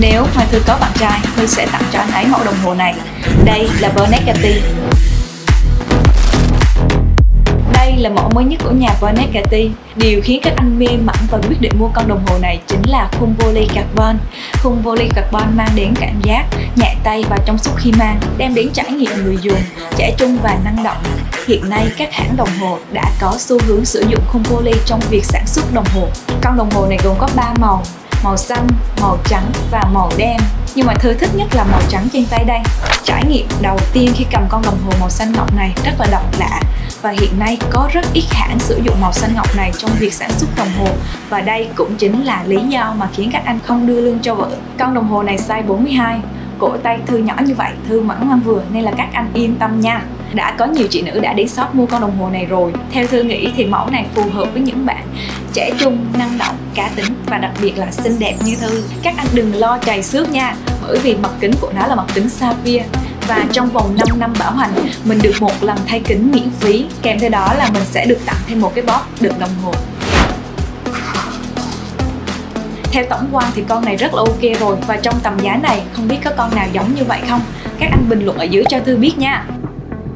Nếu Hoa Thư có bạn trai, Thư sẽ tặng cho anh ấy mẫu đồng hồ này. Đây là Bernadette đây là mẫu mới nhất của nhà Bernadette Điều khiến các anh mê mẩn và quyết định mua con đồng hồ này chính là khung vô ly carbon. Khung vô ly carbon mang đến cảm giác nhẹ tay và trong suốt khi mang, đem đến trải nghiệm người dùng trẻ trung và năng động. Hiện nay các hãng đồng hồ đã có xu hướng sử dụng khung vô ly trong việc sản xuất đồng hồ. Con đồng hồ này gồm có 3 màu, màu xanh, màu trắng và màu đen. Nhưng mà Thư thích nhất là màu trắng trên tay đây. Trải nghiệm đầu tiên khi cầm con đồng hồ màu xanh ngọc này rất là độc lạ. Và hiện nay có rất ít hãng sử dụng màu xanh ngọc này trong việc sản xuất đồng hồ. Và đây cũng chính là lý do mà khiến các anh không đưa lương cho vợ. Con đồng hồ này size 42 cổ tay Thư nhỏ như vậy Thư mẫn ngoan vừa nên là các anh yên tâm nha đã có nhiều chị nữ đã đến shop mua con đồng hồ này rồi. Theo Thư nghĩ thì mẫu này phù hợp với những bạn trẻ trung, năng động, cá tính và đặc biệt là xinh đẹp như Thư. Các anh đừng lo chày xước nha bởi vì mặt kính của nó là mặt kính sapphire và trong vòng 5 năm bảo hành mình được một lần thay kính miễn phí. Kèm theo đó là mình sẽ được tặng thêm một cái box đựng đồng hồ. Theo tổng quan thì con này rất là ok rồi. Và trong tầm giá này không biết có con nào giống như vậy không? Các anh bình luận ở dưới cho thư biết nha.